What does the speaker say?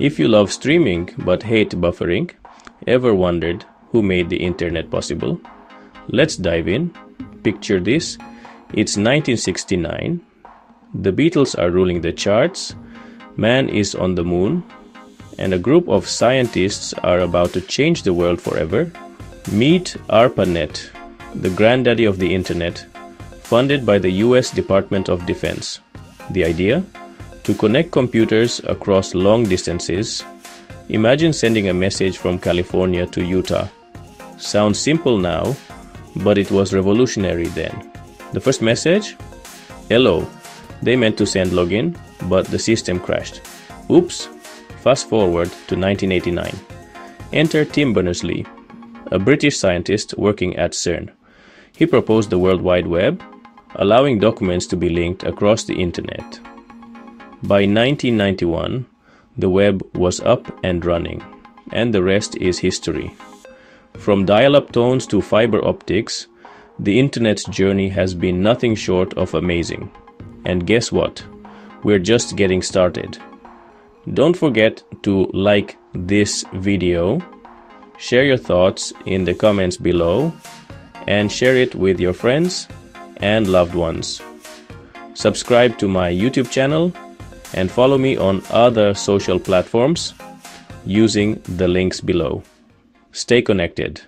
If you love streaming but hate buffering, ever wondered who made the internet possible? Let's dive in. Picture this it's 1969. The Beatles are ruling the charts, man is on the moon, and a group of scientists are about to change the world forever. Meet ARPANET, the granddaddy of the internet, funded by the US Department of Defense. The idea? To connect computers across long distances. Imagine sending a message from California to Utah. Sounds simple now, but it was revolutionary then. The first message? Hello. They meant to send login, but the system crashed. Oops. Fast forward to 1989. Enter Tim Berners-Lee, a British scientist working at CERN. He proposed the World Wide Web, allowing documents to be linked across the internet. By 1991, the web was up and running, and the rest is history. From dial up tones to fiber optics, the internet's journey has been nothing short of amazing. And guess what? We're just getting started. Don't forget to like this video, share your thoughts in the comments below, and share it with your friends and loved ones. Subscribe to my YouTube channel and follow me on other social platforms using the links below. Stay connected.